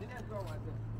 今天不要玩的。